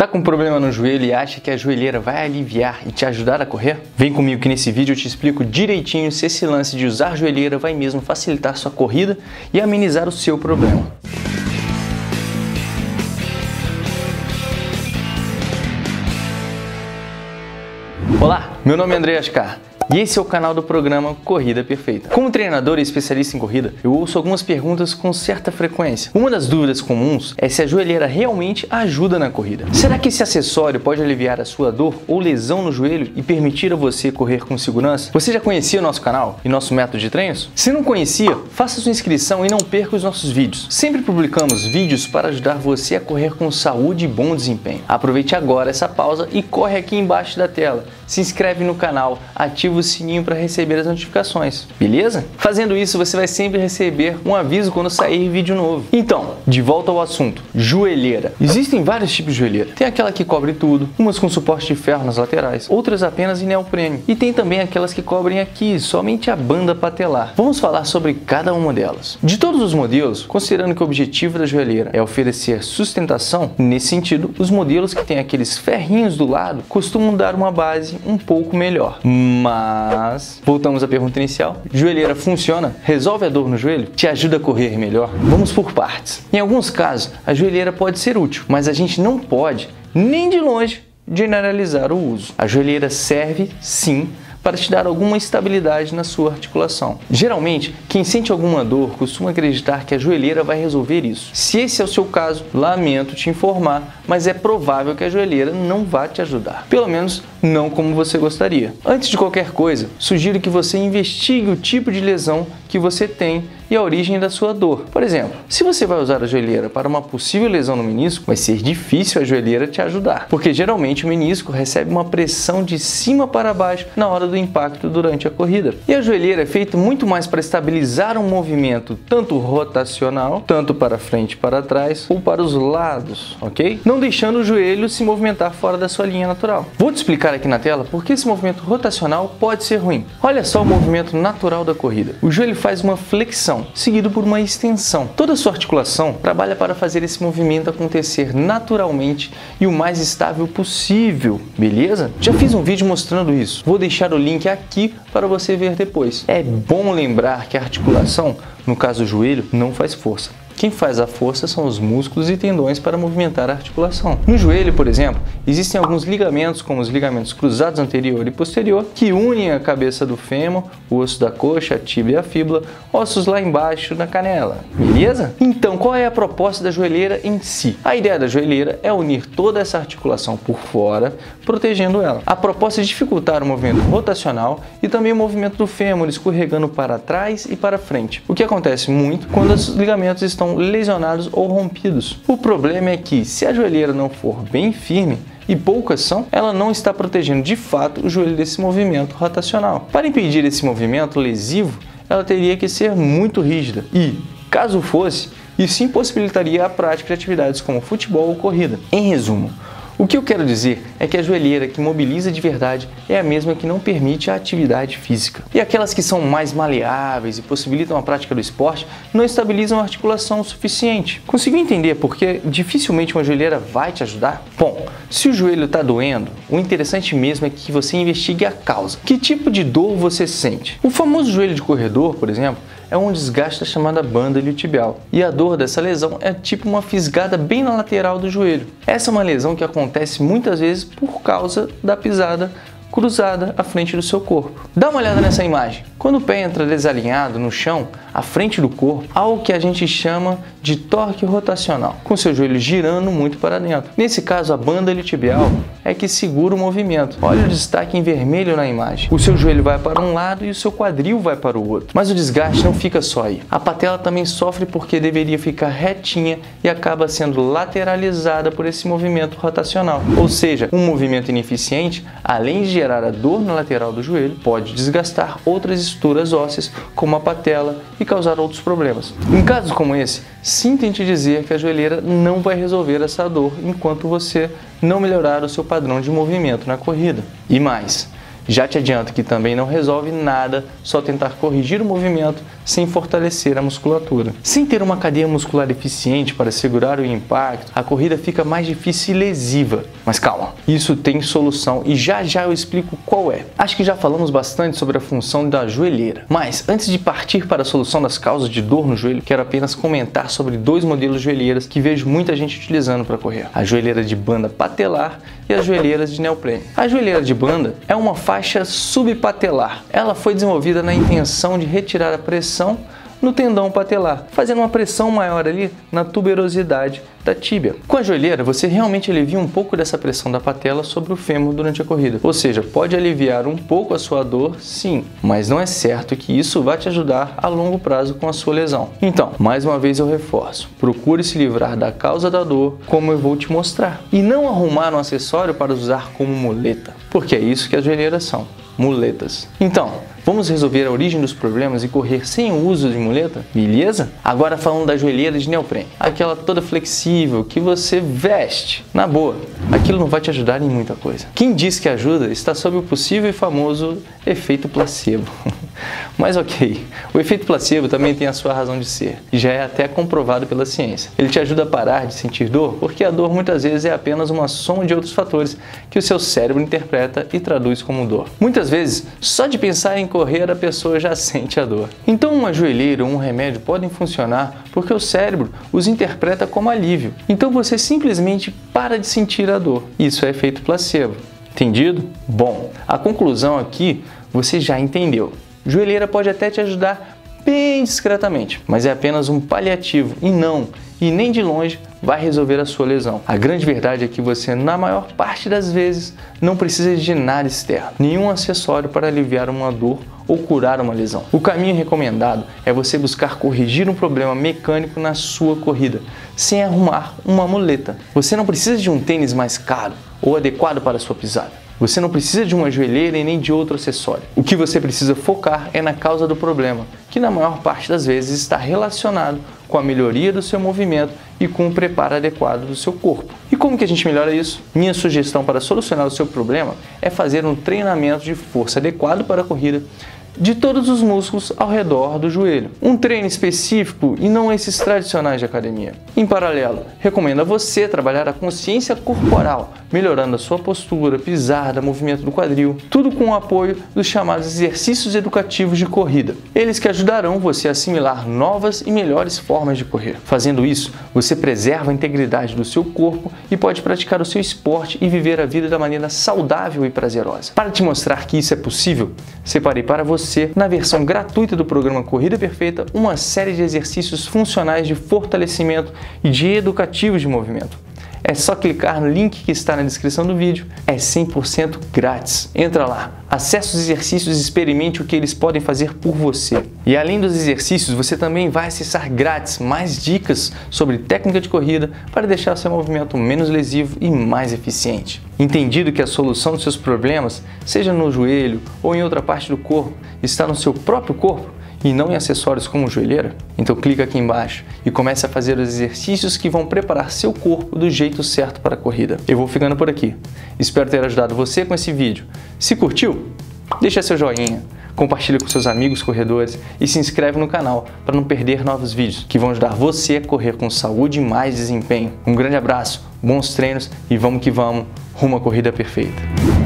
Tá com problema no joelho e acha que a joelheira vai aliviar e te ajudar a correr? Vem comigo que nesse vídeo eu te explico direitinho se esse lance de usar joelheira vai mesmo facilitar sua corrida e amenizar o seu problema. Olá, meu nome é André Ascar e esse é o canal do programa Corrida Perfeita. Como treinador e especialista em corrida, eu ouço algumas perguntas com certa frequência. Uma das dúvidas comuns é se a joelheira realmente ajuda na corrida. Será que esse acessório pode aliviar a sua dor ou lesão no joelho e permitir a você correr com segurança? Você já conhecia o nosso canal e nosso método de treinos? Se não conhecia, faça sua inscrição e não perca os nossos vídeos. Sempre publicamos vídeos para ajudar você a correr com saúde e bom desempenho. Aproveite agora essa pausa e corre aqui embaixo da tela. Se inscreve no canal, ativa o sininho para receber as notificações, beleza? Fazendo isso, você vai sempre receber um aviso quando sair vídeo novo. Então, de volta ao assunto, joelheira. Existem vários tipos de joelheira. Tem aquela que cobre tudo, umas com suporte de ferro nas laterais, outras apenas em neoprene. E tem também aquelas que cobrem aqui, somente a banda patelar. Vamos falar sobre cada uma delas. De todos os modelos, considerando que o objetivo da joelheira é oferecer sustentação, nesse sentido, os modelos que têm aqueles ferrinhos do lado costumam dar uma base um pouco melhor. Mas mas, voltamos à pergunta inicial: joelheira funciona? Resolve a dor no joelho? Te ajuda a correr melhor? Vamos por partes. Em alguns casos, a joelheira pode ser útil, mas a gente não pode, nem de longe, generalizar o uso. A joelheira serve sim para te dar alguma estabilidade na sua articulação. Geralmente, quem sente alguma dor costuma acreditar que a joelheira vai resolver isso. Se esse é o seu caso, lamento te informar, mas é provável que a joelheira não vá te ajudar. Pelo menos não como você gostaria. Antes de qualquer coisa, sugiro que você investigue o tipo de lesão que você tem e a origem da sua dor. Por exemplo, se você vai usar a joelheira para uma possível lesão no menisco, vai ser difícil a joelheira te ajudar, porque geralmente o menisco recebe uma pressão de cima para baixo na hora do impacto durante a corrida. E a joelheira é feita muito mais para estabilizar um movimento tanto rotacional, tanto para frente e para trás, ou para os lados, ok? Não deixando o joelho se movimentar fora da sua linha natural. Vou te explicar aqui na tela por que esse movimento rotacional pode ser ruim. Olha só o movimento natural da corrida. O joelho faz uma flexão, seguido por uma extensão. Toda sua articulação trabalha para fazer esse movimento acontecer naturalmente e o mais estável possível, beleza? Já fiz um vídeo mostrando isso. Vou deixar o link aqui para você ver depois. É bom lembrar que a articulação, no caso o joelho, não faz força. Quem faz a força são os músculos e tendões para movimentar a articulação. No joelho, por exemplo, existem alguns ligamentos, como os ligamentos cruzados anterior e posterior, que unem a cabeça do fêmur, o osso da coxa, a tíbia e a fíbula, ossos lá embaixo na canela. Beleza? Então, qual é a proposta da joelheira em si? A ideia da joelheira é unir toda essa articulação por fora, protegendo ela. A proposta é dificultar o movimento rotacional e também o movimento do fêmur escorregando para trás e para frente, o que acontece muito quando os ligamentos estão lesionados ou rompidos. O problema é que, se a joelheira não for bem firme, e poucas são, ela não está protegendo de fato o joelho desse movimento rotacional. Para impedir esse movimento lesivo, ela teria que ser muito rígida e, caso fosse, isso impossibilitaria a prática de atividades como futebol ou corrida. Em resumo, o que eu quero dizer é que a joelheira que mobiliza de verdade é a mesma que não permite a atividade física. E aquelas que são mais maleáveis e possibilitam a prática do esporte não estabilizam a articulação o suficiente. Conseguiu entender por que dificilmente uma joelheira vai te ajudar? Bom, se o joelho está doendo, o interessante mesmo é que você investigue a causa. Que tipo de dor você sente? O famoso joelho de corredor, por exemplo, é um desgaste chamada banda iliotibial. E a dor dessa lesão é tipo uma fisgada bem na lateral do joelho. Essa é uma lesão que acontece muitas vezes por causa da pisada cruzada à frente do seu corpo. Dá uma olhada nessa imagem. Quando o pé entra desalinhado no chão, à frente do corpo, há o que a gente chama de torque rotacional, com seu joelho girando muito para dentro. Nesse caso, a banda iliotibial é que segura o movimento. Olha o destaque em vermelho na imagem. O seu joelho vai para um lado e o seu quadril vai para o outro. Mas o desgaste não fica só aí. A patela também sofre porque deveria ficar retinha e acaba sendo lateralizada por esse movimento rotacional. Ou seja, um movimento ineficiente, além de gerar a dor na lateral do joelho, pode desgastar outras estruturas ósseas, como a patela, e causar outros problemas. Em casos como esse, em te dizer que a joelheira não vai resolver essa dor enquanto você não melhorar o seu padrão de movimento na corrida. E mais, Já te adianto que também não resolve nada só tentar corrigir o movimento sem fortalecer a musculatura. Sem ter uma cadeia muscular eficiente para segurar o impacto, a corrida fica mais difícil e lesiva. Mas calma, isso tem solução e já já eu explico qual é. Acho que já falamos bastante sobre a função da joelheira, mas antes de partir para a solução das causas de dor no joelho, quero apenas comentar sobre dois modelos de joelheiras que vejo muita gente utilizando para correr: a joelheira de banda patelar e as joelheiras de neoprene. A joelheira de banda é uma faixa subpatelar. Ela foi desenvolvida na intenção de retirar a pressão no tendão patelar, fazendo uma pressão maior ali na tuberosidade da tíbia. Com a joelheira, você realmente alivia um pouco dessa pressão da patela sobre o fêmur durante a corrida. Ou seja, pode aliviar um pouco a sua dor, sim, mas não é certo que isso vá te ajudar a longo prazo com a sua lesão. Então, mais uma vez eu reforço: procure se livrar da causa da dor, como eu vou te mostrar, e não arrumar um acessório para usar como muleta, porque é isso que as joelheiras são muletas. Então, vamos resolver a origem dos problemas e correr sem o uso de muleta? Beleza? Agora falando da joelheira de neoprene, aquela toda flexível que você veste. Na boa, aquilo não vai te ajudar em muita coisa. Quem diz que ajuda está sob o possível e famoso efeito placebo. Mas ok, o efeito placebo também tem a sua razão de ser, e já é até comprovado pela ciência. Ele te ajuda a parar de sentir dor, porque a dor muitas vezes é apenas uma soma de outros fatores que o seu cérebro interpreta e traduz como dor. Muitas vezes, só de pensar em correr a pessoa já sente a dor. Então uma joelheira ou um remédio podem funcionar porque o cérebro os interpreta como alívio. Então você simplesmente para de sentir a dor. Isso é efeito placebo. Entendido? Bom, a conclusão aqui você já entendeu. Joelheira pode até te ajudar bem discretamente, mas é apenas um paliativo e não, e nem de longe, vai resolver a sua lesão. A grande verdade é que você, na maior parte das vezes, não precisa de nada externo, nenhum acessório para aliviar uma dor ou curar uma lesão. O caminho recomendado é você buscar corrigir um problema mecânico na sua corrida, sem arrumar uma muleta. Você não precisa de um tênis mais caro ou adequado para sua pisada. Você não precisa de uma joelheira e nem de outro acessório. O que você precisa focar é na causa do problema, que na maior parte das vezes está relacionado com a melhoria do seu movimento e com o preparo adequado do seu corpo. E como que a gente melhora isso? Minha sugestão para solucionar o seu problema é fazer um treinamento de força adequado para a corrida de todos os músculos ao redor do joelho. Um treino específico e não esses tradicionais de academia. Em paralelo, recomendo a você trabalhar a consciência corporal, melhorando a sua postura, pisada, movimento do quadril, tudo com o apoio dos chamados exercícios educativos de corrida. Eles que ajudarão você a assimilar novas e melhores formas de correr. Fazendo isso, você preserva a integridade do seu corpo e pode praticar o seu esporte e viver a vida da maneira saudável e prazerosa. Para te mostrar que isso é possível, separei para você, na versão gratuita do programa Corrida Perfeita, uma série de exercícios funcionais de fortalecimento e de educativos de movimento. É só clicar no link que está na descrição do vídeo, é 100% grátis. Entra lá, acesse os exercícios e experimente o que eles podem fazer por você. E além dos exercícios, você também vai acessar grátis mais dicas sobre técnica de corrida para deixar seu movimento menos lesivo e mais eficiente. Entendido que a solução dos seus problemas, seja no joelho ou em outra parte do corpo, está no seu próprio corpo? E não em acessórios como joelheira? Então clica aqui embaixo e comece a fazer os exercícios que vão preparar seu corpo do jeito certo para a corrida. Eu vou ficando por aqui. Espero ter ajudado você com esse vídeo. Se curtiu, deixa seu joinha, compartilhe com seus amigos corredores e se inscreve no canal para não perder novos vídeos que vão ajudar você a correr com saúde e mais desempenho. Um grande abraço, bons treinos e vamos que vamos rumo à corrida perfeita.